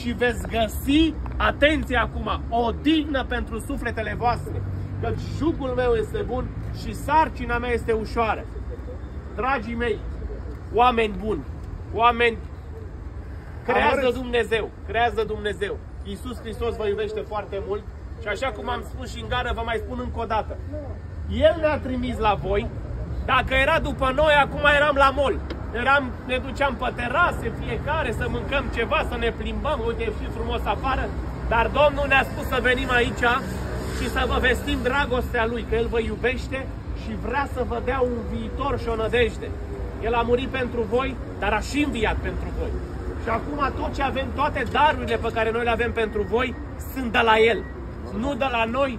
și veți găsi, atenție acum, o dignă pentru sufletele voastre. Că jugul meu este bun și sarcina mea este ușoară. Dragii mei, oameni buni, oameni creează Dumnezeu, creează Dumnezeu. Iisus Hristos vă iubește foarte mult și așa cum am spus și în gară, vă mai spun încă o dată. El ne-a trimis la voi, dacă era după noi, acum eram la mol. Eram, ne duceam pe terase fiecare să mâncăm ceva, să ne plimbăm, uite e și frumos afară, dar Domnul ne-a spus să venim aici și să vă vestim dragostea Lui, că El vă iubește și vrea să vă dea un viitor și o nădejde. El a murit pentru voi, dar a și înviat pentru voi. Și acum tot ce avem, toate darurile pe care noi le avem pentru voi, sunt de la El. Nu de la noi.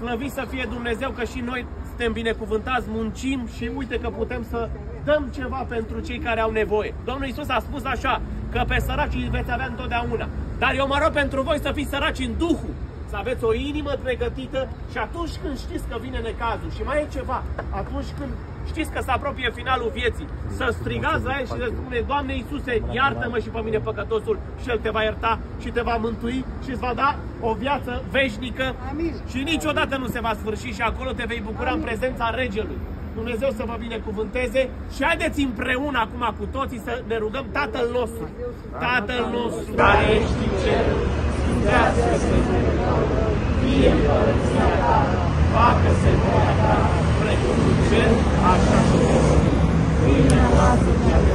Slăvit să fie Dumnezeu că și noi suntem binecuvântați, muncim și uite că putem să dăm ceva pentru cei care au nevoie. Domnul Isus a spus așa, că pe săraci îi veți avea întotdeauna. Dar eu mă rog pentru voi să fiți săraci în Duhul, să aveți o inimă pregătită și atunci când știți că vine necazul și mai e ceva, atunci când știți că se apropie finalul vieții, să strigați la El și să spune, Doamne Iisuse, iartă-mă și pe mine păcătosul și El te va ierta și te va mântui și îți va da o viață veșnică Amin. și niciodată nu se va sfârși și acolo te vei bucura Amin. în prezența Regelui. Dumnezeu să vă binecuvânteze și haideți împreună acum cu toții să ne rugăm Tatăl nostru. Tatăl nostru care ești în cer, sfințească-se numele Tău, fie împărăția Ta, facă-se voia Ta, precum în cer, așa și pe pământ. Pâinea noastră cea de